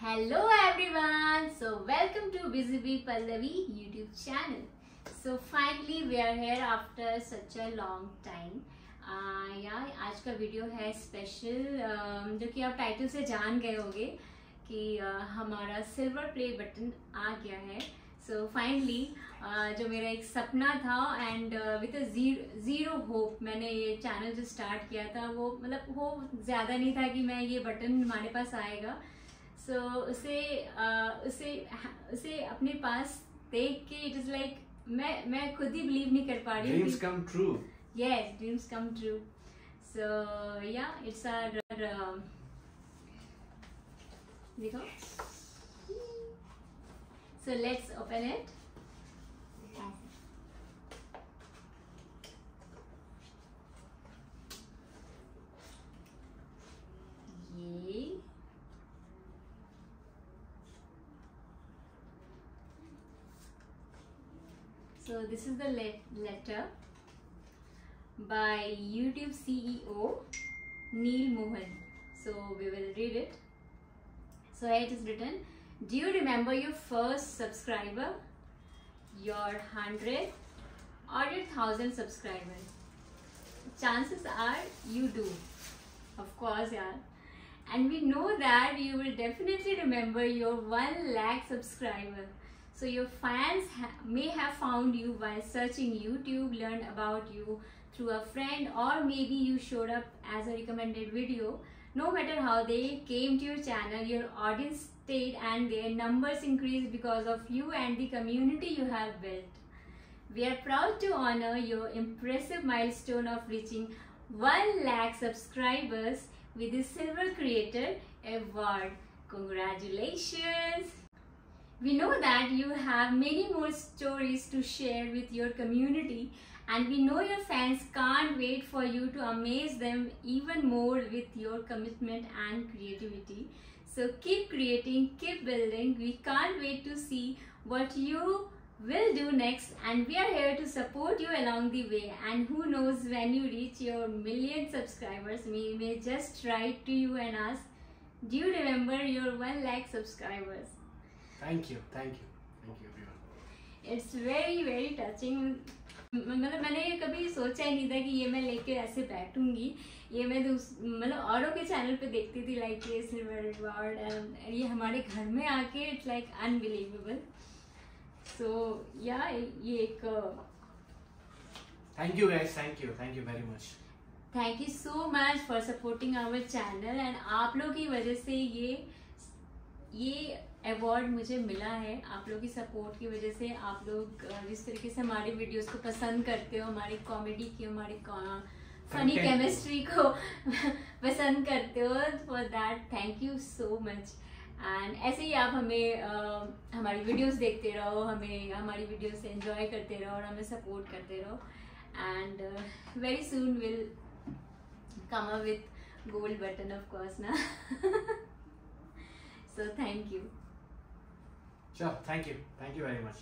Hello everyone. So welcome to Busy Bee Pallavi YouTube channel. So finally we are here after such a long time. Uh, यार आज का video है special um, जो कि आप title से जान गए होंगे कि uh, हमारा सिल्वर प्ले बटन आ गया है सो so, फाइनली uh, जो मेरा एक सपना था एंड विद ज़ीरो होप मैंने ये चैनल जो स्टार्ट किया था वो मतलब वो ज़्यादा नहीं था कि मैं ये बटन हमारे पास आएगा सो उसे उसे उसे अपने पास देख के इट इज़ लाइक मैं मैं खुद ही बिलीव नहीं कर पा रही dreams come true yes dreams come true so या इट्स आर देखो. So let's open it so this is the let- letter by YouTube CEO Neil Mohan. So we will read it. So here it is written Do you remember your first subscriber, your 100 or your 1000 subscribers? Chances are you do. Of course, yeah. And we know that you will definitely remember your 1 lakh subscriber. So your fans ha- may have found you while searching YouTube, learned about you through a friend, or maybe you showed up as a recommended video. No matter how they came to your channel, your audience stayed and their numbers increased because of you and the community you have built. We are proud to honor your impressive milestone of reaching 1 lakh subscribers with the Silver Creator Award. Congratulations! We know that you have many more stories to share with your community, and we know your fans can't wait for you to amaze them even more with your commitment and creativity. So keep creating, keep building. We can't wait to see what you will do next, and we are here to support you along the way. And who knows when you reach your million subscribers, we may just write to you and ask, Do you remember your 1 lakh subscribers? Thank you, thank you, thank you everyone. It's very very touching मतलब मैंने ये कभी सोचा ही नहीं था कि ये मैं लेके ऐसे बैठूँगी ये मैं मतलब औरों के चैनल पे देखती थी लाइक ये सिल्वर रिवॉर्ड ये हमारे घर में आके इट्स लाइक अनबिलीवेबल सो या ये एक Thank you guys, thank you, thank you very much. Thank you so much for supporting our channel and आप लोग की वजह से ये ये अवार्ड मुझे मिला है। आप लोग की सपोर्ट की वजह से आप लोग जिस तरीके से हमारे वीडियोस को पसंद करते हो हमारी कॉमेडी की हमारी फनी. केमिस्ट्री को पसंद करते हो for that thank you so much and ऐसे ही आप हमें अ, हमारी वीडियोस देखते रहो हमें हमारी वीडियोस एंजॉय करते रहो और हमें सपोर्ट करते रहो. And very soon will come up with gold button of course na so thank you. Sure, thank you, thank you very much.